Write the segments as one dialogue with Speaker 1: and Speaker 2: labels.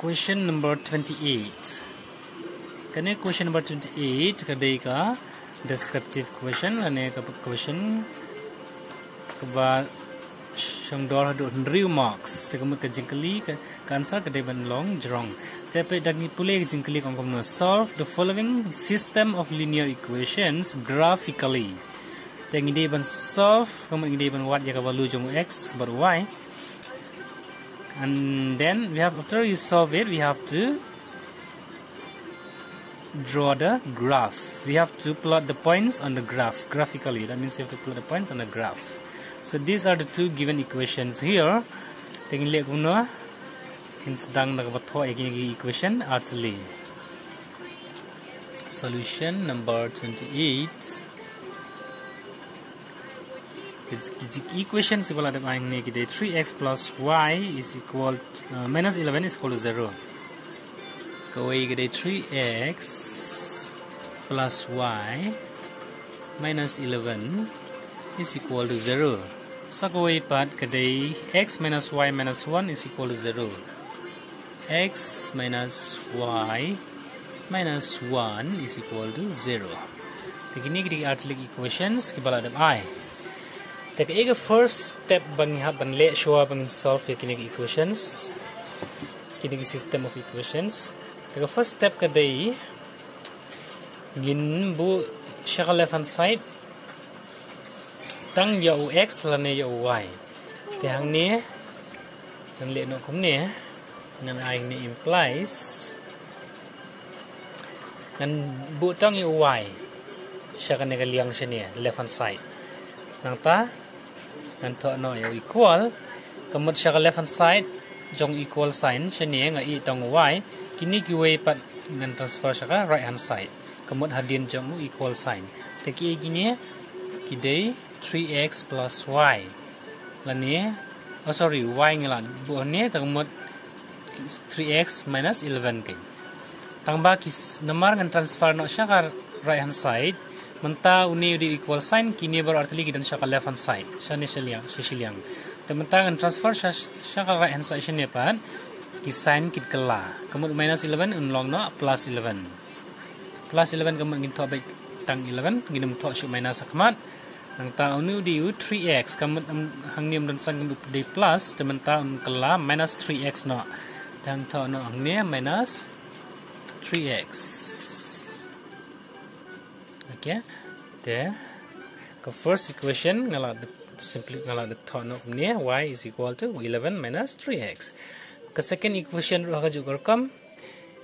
Speaker 1: question number 28 kane question number 28 kadai ka descriptive question ane ka question kaba shong dor hadu real marks te kamu ka jingkali ka answer kadai ban long jrong te pe dagi pule ka jingkali kong kamu solve the following system of linear equations graphically. Te ngi ban solve kamu ngi ban wat ya ka value jong x bar y. And then we have after you solve it we have to draw the graph. We have to plot the points on the graph graphically. That means you have to plot the points on the graph so these are the two given equations here. Tingin lihat kuno in sedang nakabato egin equation actually solution number 28 equation simple main ni kita 3x plus y is equal to, uh, minus 11 is equal to 0 kawai kita 3x plus y minus 11 is equal to 0 so kawai pat kita x minus y minus 1 is equal to 0 x minus y minus 1 is equal to 0 begini kita articulate equations kita ada i. Take a first step bang ha ban le show bang solve kini equations. Kini system of equations. Take first step kadai gin bu shaka left hand side tang ya x la ne ya y. Te hang ni nan le no kum ni nan ai ni implies nan bu tang ya y shaka ne ga liang shani left hand side. Nang ta nan tho no yo equal. Kamut sha left hand side jong equal sign shani nga i tong y. Kini ki way pat nan transfer sha right hand side. Kamut hadin jong equal sign. Te ki gini ki dei 3x plus y. Lani oh sorry y ngalan bu ne kamut 3x minus 11 kin tangba ki nomor ngan transfer no sha right hand side. Menta uni di equal sign kini baru lagi dan syaka left hand side. Shani shiliang shiliang tementang transfer syaka right hand side shani pan ki sign kit kela kemudian minus 11 unlong no plus 11 plus 11 kemudian ngin baik tang 11 ngin to syu minus akmat nang ta uni di u 3x kemudian hang niam dan sang di plus tementang kela minus 3x no. Dan to no hang minus 3x okay there the first equation ngala simply ngala the thought of near y is equal to 11 minus 3x ke second equation ro ka juga kam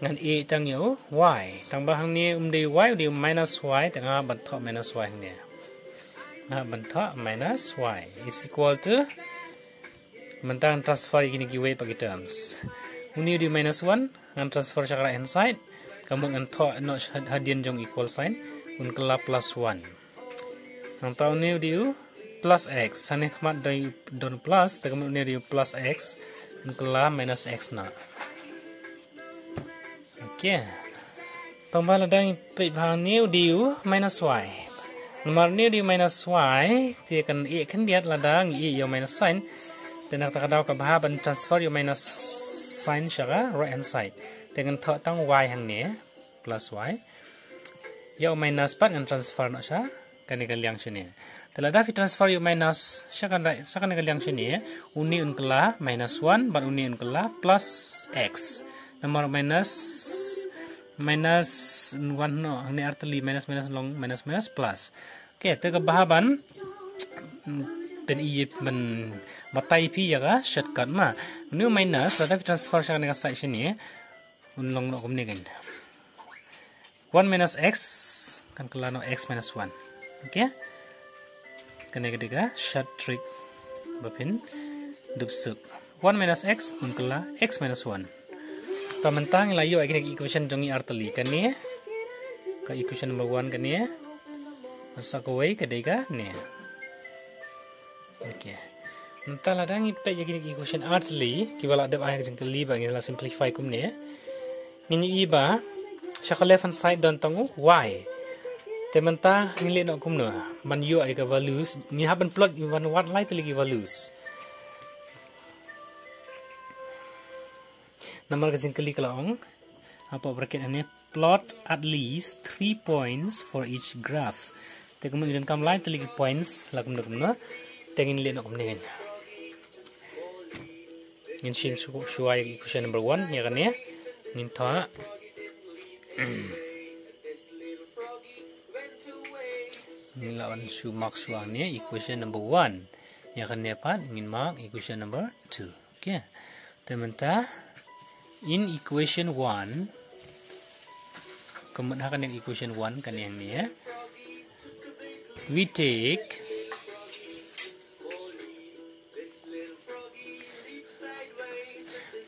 Speaker 1: ngan a tang yo y. Tang ba hang ni um de y de minus y tang ban thought minus y ne na ban thought minus y is equal to mentang transfer gini ki way pagi terms. Uni di minus 1 ngan transfer sakra inside kamu ngan not hadian jong equal sign un kela plus 1 nang tau ni diu plus x hane khmat dai don plus ta kamu ni diu plus x un kela minus x na. Okay tambah ladang pe bhang ni diu minus y nomor ni diu minus y ti kan e kan diat ladang e yo minus sign dan nak takadaw ka bha ban transfer yo minus sign syaga right hand side. Dengan thak tang y hang ni plus y. Ya minus pat ngan transfer nak sya kan ikan liang sini. Telah dah transfer yu minus sya kan sya kan ikan liang sini uni un kela minus 1 bat uni un kela plus x. Nomor minus minus 1 no ini arti minus minus long minus minus plus. Okay, te bahaban pen i ben batai pi ya ga shortcut ma nu minus dah transfer sya kan ikan sini un long no kumni kan. 1 minus x kan kelano x minus 1 oke okay? kena ketiga short trick. Bapin. Dupsuk. 1 minus x un kela x minus 1 tak mentang lah yuk kita equation jongi arteli. Kan ni ya? ke equation nombor one kan ni ya? masa kowe ke dega ni ya? okey nanti lah dah ngipet ya kita equation arteli. Kita lah dapat ayat jengkel lima kita lah simplify kum ni ini iba Shakale fan side dan tongu? Why Tementa nilai nak kumna Man yu aika values. Ni haban plot Iwan wat light lagi values. Kali kelong apa bracket ini plot at least three points for each graph. Tapi kemudian kamu lain teligi points lakum nak mana? Tengin lihat mana kan? Ini sim suai question number one ya kan ya? Ini thua. Ini lawan su mark suangnya equation number one. Ya kan ya pat ingin mark equation number two. Okay. Teman-teman in equation 1 kemudian yang equation 1 kan yang ni ya. We take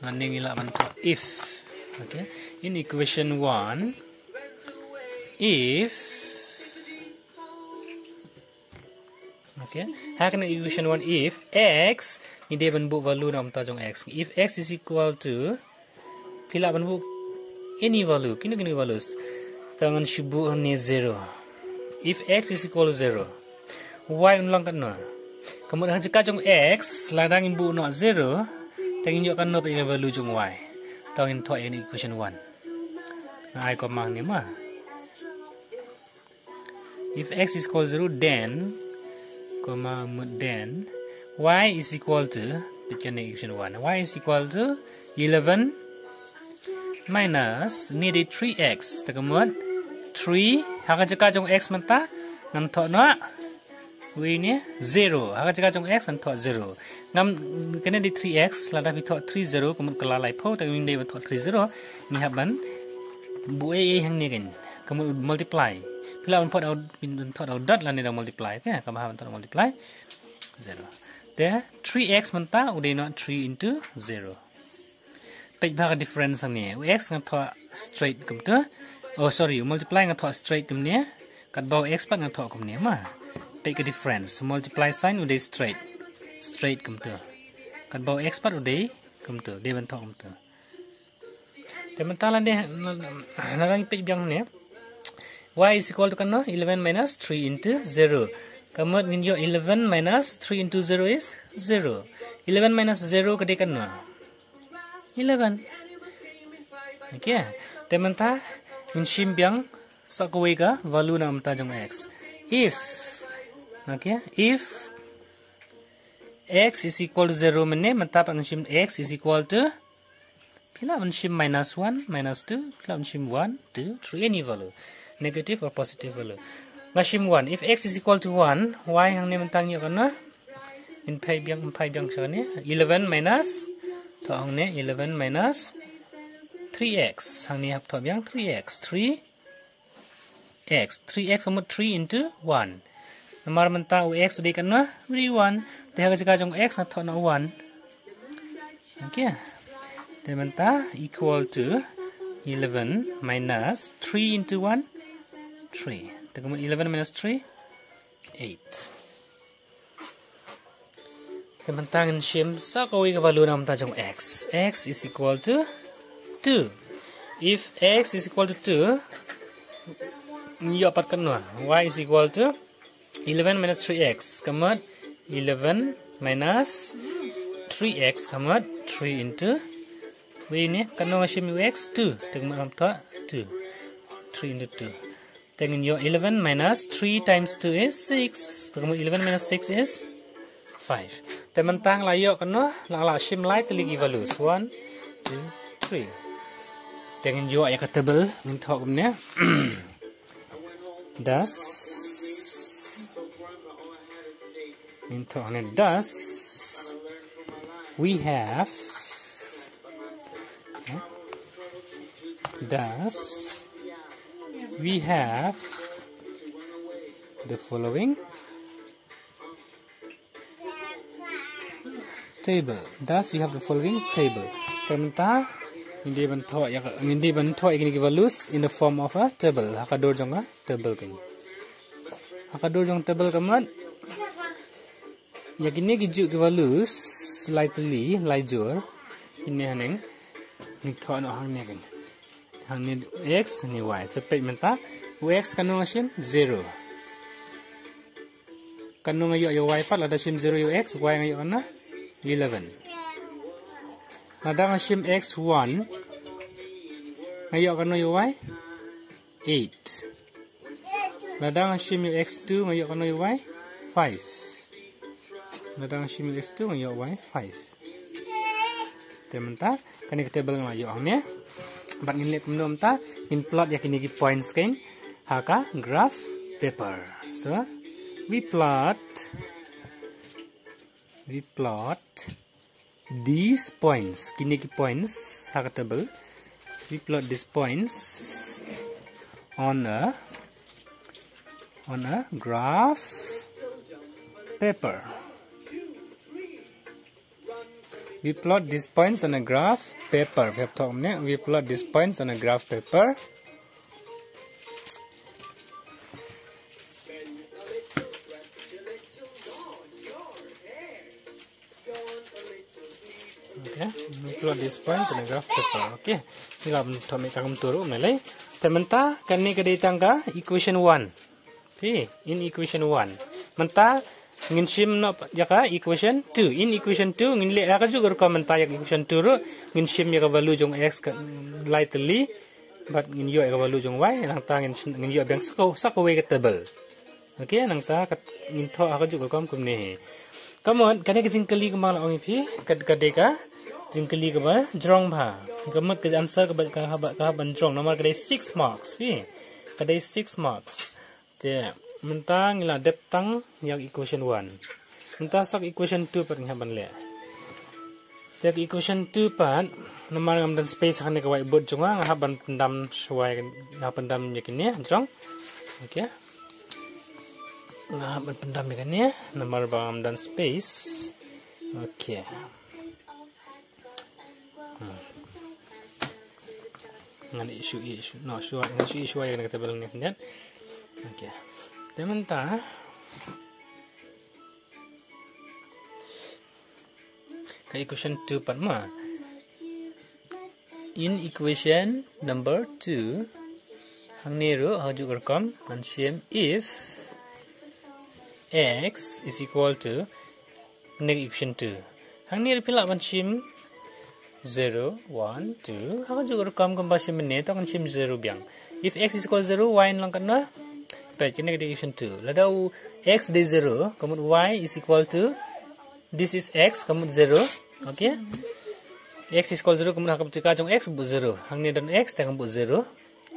Speaker 1: Nanding ilaman ko if. Okay in equation 1 if okay hakan equation 1 if x ni dia bentuk value nam tajong x. If x is equal to ban bu. Any value kini kini values. Tangan shubu ni zero. If x is equal to zero y ulang kan no kemudian jika jong x ladang ibu no zero tengin yo kan no pe value jong y. Tangin to ini equation 1 na ai ko mang ni ma. If x is equal to zero then comma then y is equal to picture equation 1 y is equal to 11 minus ni di 3x tegemut 3 haka jaka jong x menta ngam tho no wi ni 0 haka jaka jong x an tho 0 ngam kene di 3x lada bi tho 30 kemut kala lai pho win de tho 30 ni haban bu e hang ni gen kemut multiply. Pila un phot au bin tho au dot la da multiply ke? Kam ha tho multiply 0 there 3x menta ude no 3 into 0 page bha difference ang ni x nga thwa straight kum to. Oh sorry multiply nga thwa straight kum ni kat bao x pa nga thwa kum ni ma? Page ka difference. Multiply sign ude straight. Straight kum to. Kat bao x pa ude kum to. De ban thwa kum to. Te man tala de na lang page byang ni y is equal to kan no? 11 minus 3 into 0 kamot ngin yo 11 minus 3 into 0 is 0 11 minus 0 kade kan no? 11. Okay. Temanta in shimbyang sa kuwi ka value na amta jong x. If okay, if x is equal to 0 mene matap ang shim x is equal to pila ang shim minus 1, minus 2, pila ang shim 1, 2, 3 any value. Negative or positive value. Nga shim 1, if x is equal to 1, y hang ni mentang yo kana in pai byang pai byang sa ni 11 minus to ang ne 11 minus 3x ang ni hap to yang 3x 3 x 3x mo 3 into 1 namar man ta u x di kan na ri 1 te ha ka jong x na to na 1 okay te man ta equal to 11 minus 3 into 1 3 te 11 minus 3 8 Kementangan shim sa kawi ka value nam tajong x. x is equal to 2. If x is equal to 2, iyo apat kan y is equal to 11 minus 3x. Kamat 11 minus 3x kamat 3 into w ini kan no shim x 2. Tengok nam ta 2. 3 into 2. Tengok yo 11 minus 3 times 2 is 6. Tengok 11 minus 6 is five. Tementang layok kena lang lah shim lai telik evalus. One, two, three. Dengan table. yang ketebel ngintok kumne. Das. Ngintok ne das. We have. Thus. We have the following. Table. Thus, we have the following table. Temta hindi ban tho ya hindi ban tho igini values in the form of a table. Hakador jong a table kin. Hakador jong table kamat. Ya kini giju ki values slightly lai jur. Ini haneng ni tho no hang ne kin. hang ni x ni y tepe menta x kanung shim 0 kanung ayo yo y pat ada shim 0 yo x y ayo na 11 ada shim x 1 ayo kanung yo y 8 ada shim yo x 2 ayo kanung yo y 5 ada shim yo x 2 ayo y 5 Temen-temen, kani kita belang ayo angnya bat ngin lek mnom ta in plot yak ini points kain. Haka graph paper. So we plot we plot these points kini ki points haka table we plot these points on a on a graph paper we plot these points on a graph paper. we have talked We plot these points on a graph paper. Graph paper. Okay, sila thome takam turu melai. Tementa kani kadai tangga equation 1. Okay, in equation 1. Menta ngin shim no yaka equation 2 in equation 2 ngin le juga ko man tayak equation 2 ro ngin shim yaka value jong x lightly but ngin yo yaka value jong y nang ta ngin ngin yo bang sako sako we table nang ta ngin tho aka juga kom kum ne kamon kane ka jingkali ka mala ong phi kad kade ka jingkali ka ba jrong bha. Kamat ka answer ka ba ka ba ka ban jrong nomor kade 6 marks. Phi kade 6 marks. There mentang ila depth tang yang equation 1 mentang sak equation 2 per ngaban le yak equation 2 pan nomor ngam dan space han ka whiteboard chunga nga ban pendam suai nga pendam yakin ya jong oke ban pendam yakin ya nomor bang dan space. Oke okay. Ngani isu isu. No isu isu isu yang kita bilang ni. Kan oke. Sementara ke equation 2 part ma. In equation number 2 hang niru haju rekam dan shim if x is equal to neg equation 2 hang niru pila ban shim 0 1 2 haju rekam kan ba shim ne ta kan shim 0 biang if x is equal to 0 y lang kan na page in equation 2 let us x is 0 kemudian y is equal to this is x kemudian 0 okay? x is equal to 0 kemudian hakap cika jong x bu 0 hang ni dan x tengah bu 0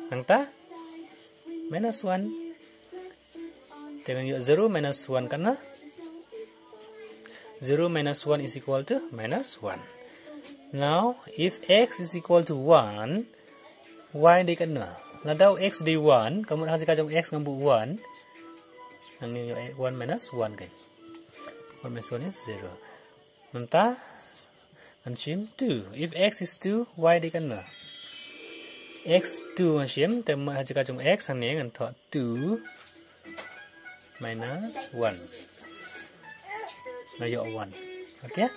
Speaker 1: hang ta minus 1 tengah yuk 0 minus 1 karena 0 minus 1 is equal to minus 1 now if x is equal to 1 y di kena Nadau x di 1, kemudian hasil kacang x ngambu 1. Yang ini 1 minus 1 kan. 1 minus 1 is 0. Mentah anshim 2. If x is 2, y di kan x 2 anshim, tema kacang x yang ini kan 2 minus 1. Layo 1. Okay?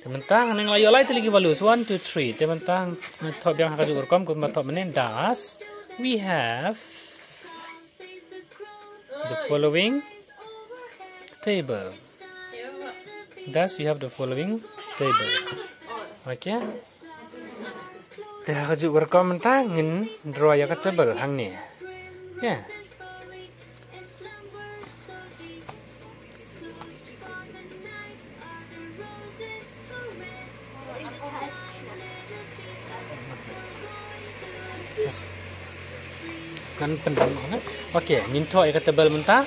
Speaker 1: Tementang nang layo lai lagi balus 1 2 3. Tementang thop yang hakaju urkom ko mathop menen das we have the following table. Thus, we have the following table. Okay. Dah kerja berkom ngin draw ya table hang ni. Yeah. Kan pendam mana okey nyintok yang kata bal mentah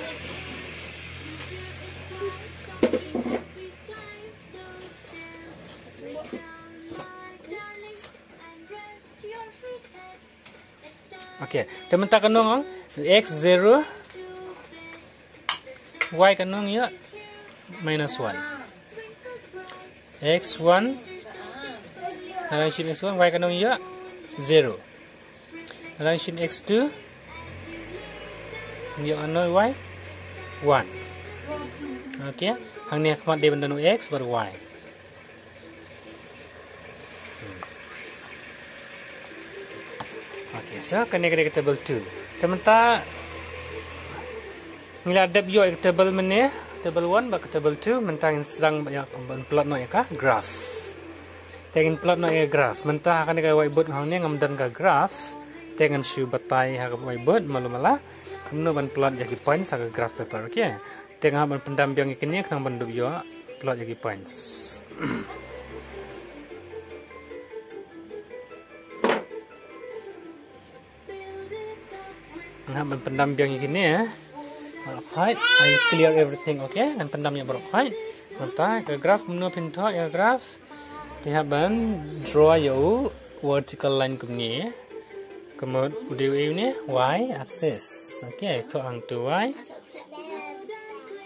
Speaker 1: Okey, teman-teman kanong x0 y kanong ya? Minus 1 x1 relation x1 y kanong ya? 0 relation x2 Yung ano y? 1. Okay? Ang niya kamat di benda x baru y. so kene kene table 2 tementa ngila dep yo table mene table 1 ba table 2 mentang serang ya plot no ka graph. Tengin plot no ya graph. Mentah kan ka whiteboard hang ne ngam dan ka graph. Tengan shu batai ha ka whiteboard malu mala kemudian ban ki points ka graph paper okay tengah ban pendam biang ikini kang ban ki points Nah, pendam biang ini ya. Alright, I clear everything, okay? Dan pendamnya alright. Mata ke graph menu pintu ya graph. Pihak ban draw yo vertical line kumni. Kemudian y axis. Okay, itu ang tu y.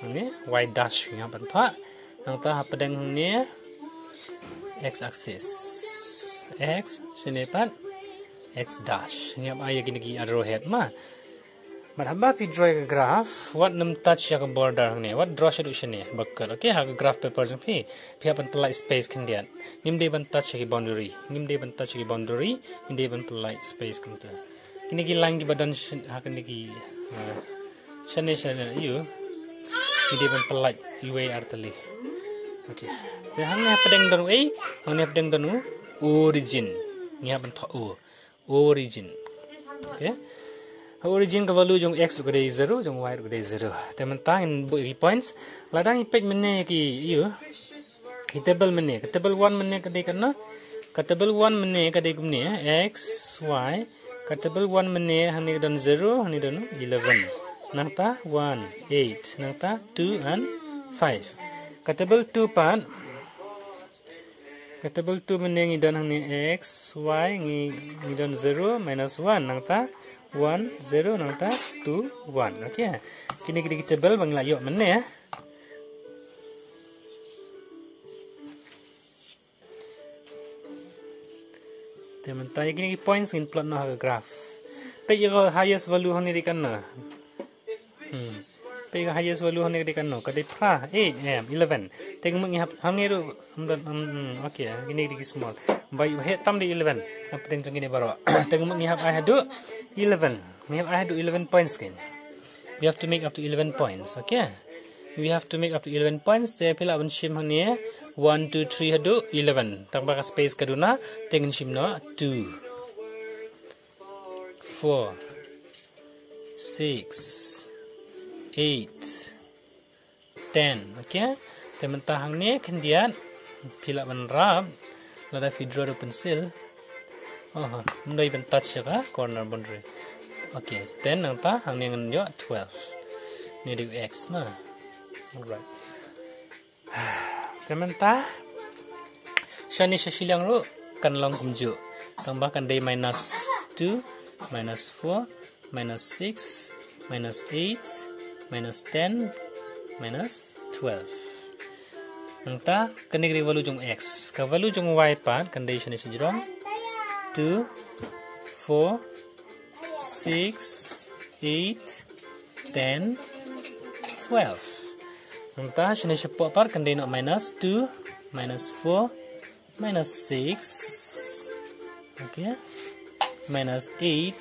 Speaker 1: Ini y dash yang bentuk. Nang ta apa dengan ni x axis. X sini pat x dash. Ini apa ya gini gini arrowhead mah. Marhaba pi draw a graph? What num touch ya border ne what draw shadow shine bakkar okay ha graph paper jang pi pi apan pelai space kan dia. Nim de ban touch ki boundary. Nim de ban touch ki boundary. Nim de ban pelai space kan ta kini ki line ki badan ha kan ki shane shane you. Nim ban pelai ue artali okay. Te hang ne pedeng danu ei hang ne pedeng danu origin. Ni apan tho origin. Okay origin ka value jong x ko dei 0 jong y ko dei 0 teman ta in bu points. Ladang ipek mene ki yu ki table mene. Ka table 1 mene ka dei kana ka table 1 mene ka dei kumne x y. Ka table 1 mene hani don 0 hani don 11 nang ta 1 8 nang ta 2 and 5 ka table 2 pan. Ka table 2 mene ngi don hani x y ngi ngi don 0 minus 1 nang ta 1 0 nota 2 1 okey kini kita table bangla yuk mana ya teman tanya kini points in plot no graph. Pe yo highest value honi di kana hmm pe highest value honi di kana kade pra 8 m 11 teng mengi hamni ru okey ini di small bayu he tam di 11 apa teng ini baru teng mengi hap ai hadu 11. We have I had to 11 points again. We have to make up to 11 points. Okay. We have to make up to 11 points. Saya pila abang shim ni 1 2 3 hadu 11. Tak baka space kaduna tengen shim no 2 4 6 8 10. Okay. Temen tahang ni kendian pila ban rab lada fidro do pensil Oh, mundai ben touch corner boundary. Okay, then nang ta hang ning yo 12. Ni di x na. Alright. Teman ta shani shashilang ru kan long kumju. Tambahkan day minus 2, minus 4, minus 6, minus 8, minus 10, minus 12. Nang ta kanigri walu jung x. Ka walu jung y pa day shani shijrong. 2, 4, 6, 8, 10, 12. Nunta shine shepo par kan dino minus 2, minus 4, minus 6, okay, minus 8,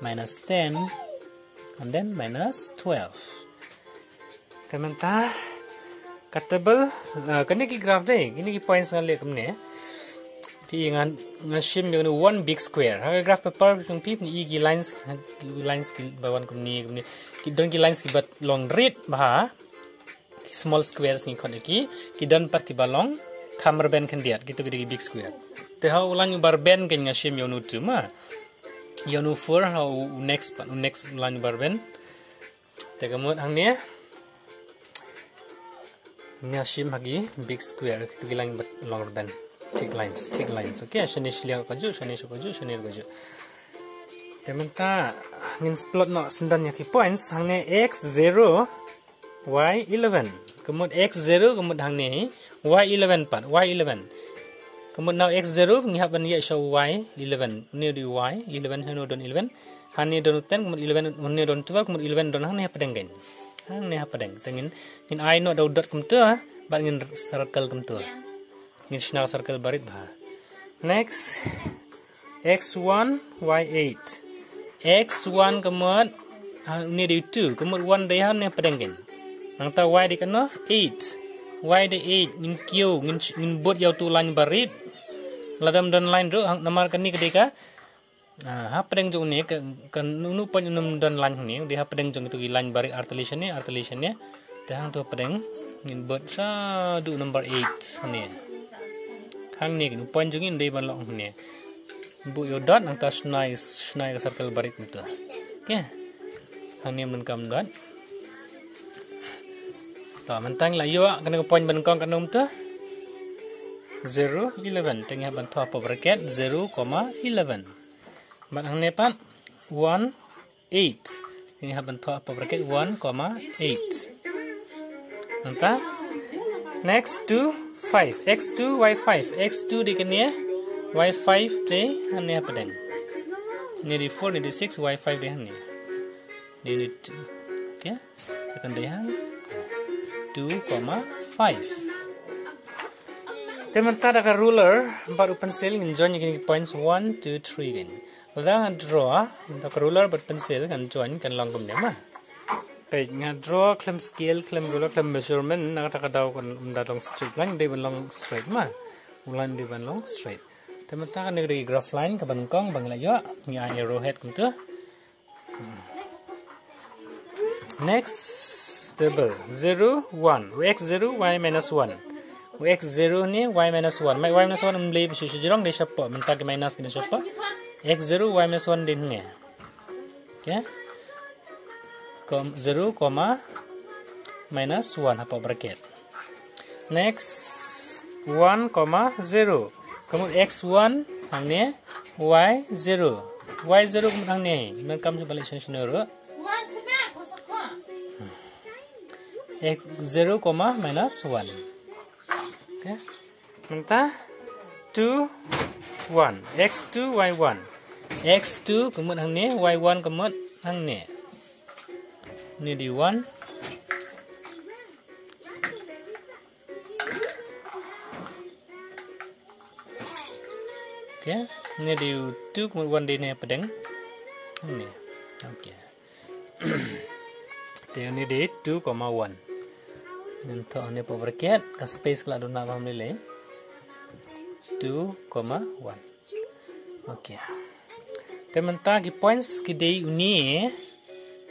Speaker 1: minus 10, and then minus 12. Teman-teman, katable, uh, kini ki points ngalih ke mana ya. pi ngan ngan shim yung one big square. Ha graph paper yung pi ni gi lines lines ki bawan kum ni kum ni ki don ki lines ki bat long red ba small squares ni khon ki ki don par ki balong kamar ben kan diat gitu gitu big square. Te ha ulang bar ben ken nga shim yung tu ma yung for how next but next line bar ben te kamut hang ni nga hagi big square gitu gilang long ben thick lines thick lines okay shani shliang ka ju shani shu ka ju shani ka ju tementa means plot no sendan yaki points hangne x0 y11 kemudian x0 kemudian hangne y11 pat y11 kemudian now x0 ngihap ban ya show y11 ni di y11 hanu don 11 hani don 10 kemudian 11 hani don 12 kemudian 11 don hangne padang gen hangne padang tengin in i no dot kum tu bat ngin circle kum tu ngin circle barit bah next x1 y8 x1 kemud ni di 2 kemud 1 dia ne pedengin nang ta y di kana 8 y di 8 ngin kyo ngin ngin bot yau tu line barit ladam dan line ro hang namar kan ni kedika ha pedeng jong ni kan nu pan dan line ni di ha pedeng jong itu line barit articulation ni articulation ni. Hang tu pedeng ngin bot sa du number 8 ni. Hang ni kan pan jong in dei ban long ni. Bu yo dot nang ta snai snai circle barit itu ya hang ni men kam dot. Tak mentang lah yo kena point ban kong kanum tu 0.11 tengah bantu apa bracket 0.11 comma hang pan 1,8. 8 teng bracket 1.8 nanti next to 5 x2 y5 x2 di ya y5 de hang apa deng ini di 4 ini di 6 y5 de hang Di ini oke okay. tekan de hang Teman tada ka ruler, but open seal in join you points 1 2 3 din. Ula nga draw, da ka ruler but pencil kan join kan long kum nyaman. Pek nga draw klem scale klem ruler klem measurement na ka daw kan umda long straight line di ban long straight ma. Ulan di ban long straight. Teman tada ka negeri graph line ka bangkong bangla yo, nga arrowhead kan kum tuh. Next table 0 1 x 0 y minus 1 x0 ni y minus 1 y minus 1 membeli susu jerong di siapa mentag minus kena siapa x0 y minus 1 din ni okay? Kom 0, minus 1 apa bracket. Next 1, 0 kemudian x1 ang ni y0 y0 kemudian ang ni. Mereka balik sini dulu x 0 comma minus 1 okay minta 2 1 x2 y1 x2 kemudian hang ni. Y1 kemudian hang ni. Ni di 1 okay ni di 2 kemudian 1 di ni pedeng ni. Okay ini di 2,1 Untuk ini power bracket ke space kalau ada nak memilih 2,1 Okey. Teman-teman ki points ki day ini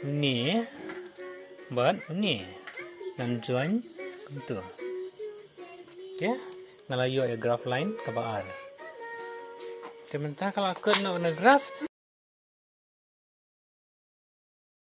Speaker 1: ini buat ini dan join itu. Okey. Ngalayo ya graph line ke bawah. Teman-teman kalau aku nak graph